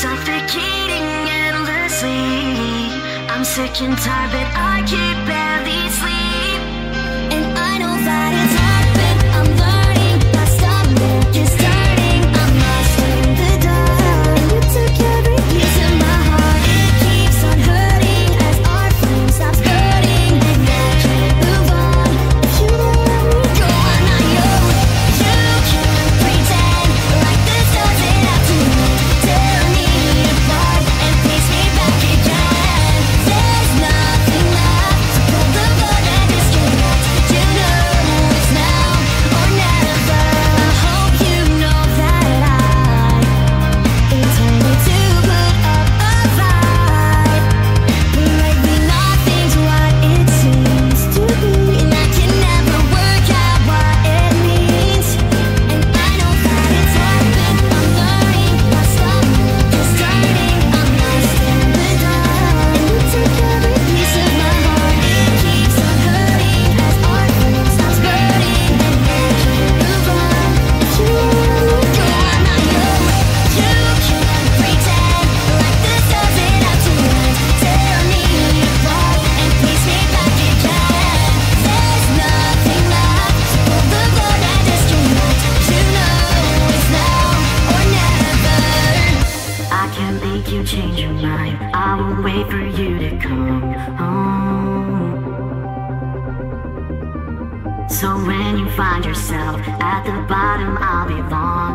suffocating endlessly. I'm sick and tired, but I can barely sleep. And I know that it's change your mind, I will wait for you to come home. So when you find yourself at the bottom, I'll be long.